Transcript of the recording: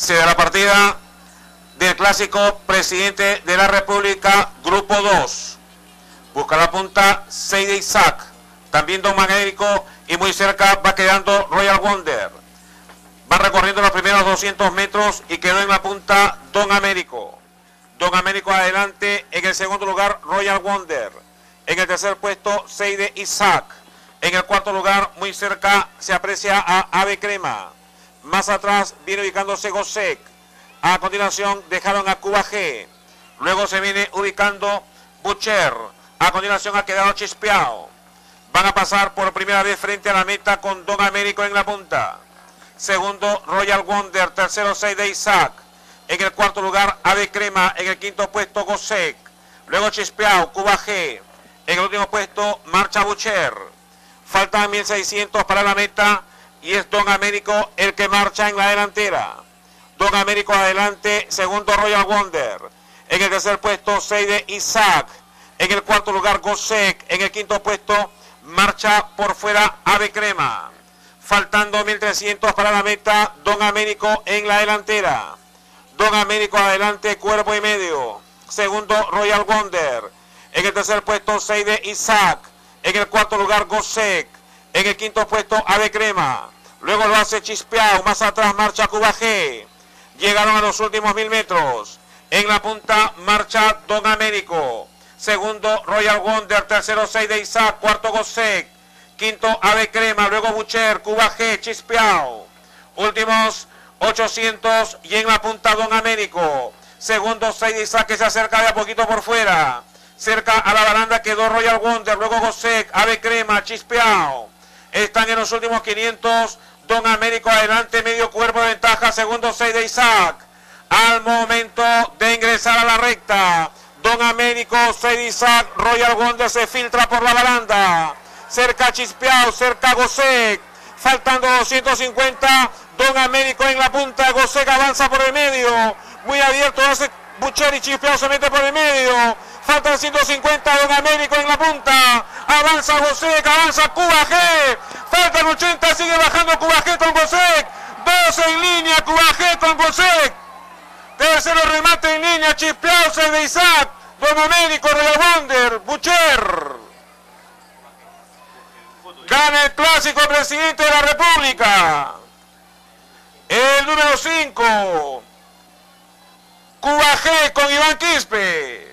Se da la partida del clásico presidente de la República, Grupo 2. Busca la punta Seide Isaac. También Don Magérico y muy cerca va quedando Royal Wonder. Va recorriendo los primeros 200 metros y quedó en la punta Don Américo. Don Américo adelante en el segundo lugar Royal Wonder. En el tercer puesto Seide Isaac. En el cuarto lugar muy cerca se aprecia a Ave Crema. Más atrás viene ubicándose Gosek. A continuación dejaron a Cuba G. Luego se viene ubicando Butcher. A continuación ha quedado Chispeao. Van a pasar por primera vez frente a la meta con Don Américo en la punta. Segundo, Royal Wonder. Tercero, 6 de Isaac. En el cuarto lugar, Ave Crema. En el quinto puesto, Gosek. Luego Chispeao, Cuba G. En el último puesto, Marcha Butcher. Faltan 1600 para la meta y es Don Américo el que marcha en la delantera. Don Américo adelante, segundo Royal Wonder. En el tercer puesto, Seide Isaac. En el cuarto lugar, Gosek. En el quinto puesto, marcha por fuera Ave Crema. Faltando 1300 para la meta, Don Américo en la delantera. Don Américo adelante, cuerpo y medio. Segundo, Royal Wonder. En el tercer puesto, Seide Isaac. En el cuarto lugar, Gosek. En el quinto puesto, Ave Crema. Luego lo hace Chispeao. Más atrás marcha Cuba G. Llegaron a los últimos mil metros. En la punta marcha Don Américo. Segundo, Royal Wonder. Tercero, 6 de Isaac. Cuarto, Gosek. Quinto, Ave Crema. Luego Bucher. Cuba G. Chispeao. Últimos 800. Y en la punta Don Américo. Segundo, 6 de Isaac que se acerca de a poquito por fuera. Cerca a la baranda quedó Royal Wonder. Luego Gosek. Ave Crema. Chispeao. Están en los últimos 500. Don Américo adelante, medio cuerpo de ventaja. Segundo 6 de Isaac. Al momento de ingresar a la recta. Don Américo, 6 de Isaac. Royal Wonder se filtra por la baranda. Cerca Chispeao, cerca Gosek. Faltando 250. Don Américo en la punta. Gosek avanza por el medio. Muy abierto. Hace Bucher y Chispeao se mete por el medio. Faltan 150, Don Américo en la punta. Avanza Gosek, avanza Cuba G. Faltan 80, sigue bajando Cuba G con Gosek. Dos en línea, Cuba G con Gosek. Tercero remate en línea, Chispeao, de Isaac. Don Américo, Royal Wonder, Bucher. Gana el clásico presidente de la República. El número 5. Cuba G con Iván Quispe.